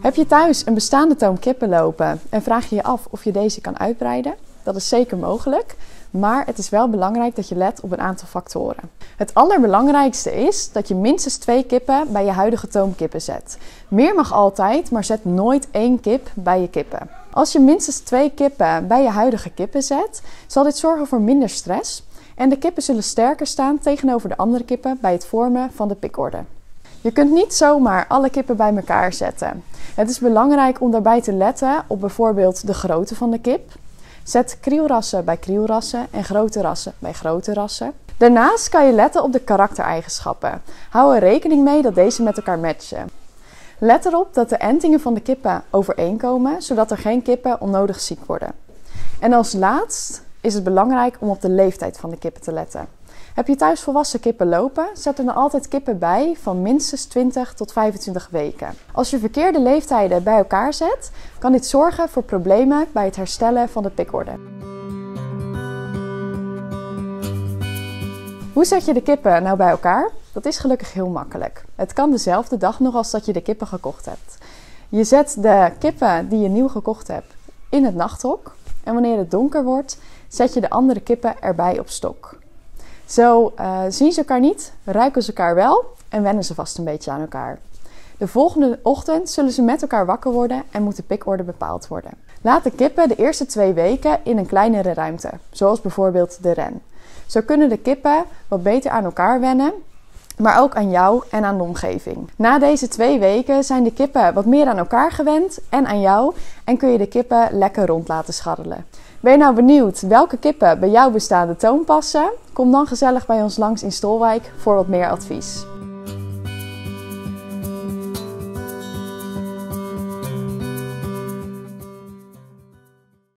Heb je thuis een bestaande toom lopen en vraag je je af of je deze kan uitbreiden? Dat is zeker mogelijk, maar het is wel belangrijk dat je let op een aantal factoren. Het allerbelangrijkste is dat je minstens twee kippen bij je huidige toomkippen zet. Meer mag altijd, maar zet nooit één kip bij je kippen. Als je minstens twee kippen bij je huidige kippen zet, zal dit zorgen voor minder stress en de kippen zullen sterker staan tegenover de andere kippen bij het vormen van de pikorde. Je kunt niet zomaar alle kippen bij elkaar zetten. Het is belangrijk om daarbij te letten op bijvoorbeeld de grootte van de kip. Zet krielrassen bij krielrassen en grote rassen bij grote rassen. Daarnaast kan je letten op de karaktereigenschappen. Hou er rekening mee dat deze met elkaar matchen. Let erop dat de entingen van de kippen overeenkomen, zodat er geen kippen onnodig ziek worden. En als laatst is het belangrijk om op de leeftijd van de kippen te letten. Heb je thuis volwassen kippen lopen, zet er dan altijd kippen bij van minstens 20 tot 25 weken. Als je verkeerde leeftijden bij elkaar zet, kan dit zorgen voor problemen bij het herstellen van de pikorde. Hoe zet je de kippen nou bij elkaar? Dat is gelukkig heel makkelijk. Het kan dezelfde dag nog als dat je de kippen gekocht hebt. Je zet de kippen die je nieuw gekocht hebt in het nachthok. En wanneer het donker wordt, zet je de andere kippen erbij op stok. Zo uh, zien ze elkaar niet, ruiken ze elkaar wel en wennen ze vast een beetje aan elkaar. De volgende ochtend zullen ze met elkaar wakker worden en moet de pikorde bepaald worden. Laat de kippen de eerste twee weken in een kleinere ruimte, zoals bijvoorbeeld de ren. Zo kunnen de kippen wat beter aan elkaar wennen, maar ook aan jou en aan de omgeving. Na deze twee weken zijn de kippen wat meer aan elkaar gewend en aan jou en kun je de kippen lekker rond laten scharrelen. Ben je nou benieuwd welke kippen bij jouw bestaande toon passen? Kom dan gezellig bij ons langs in Stolwijk voor wat meer advies.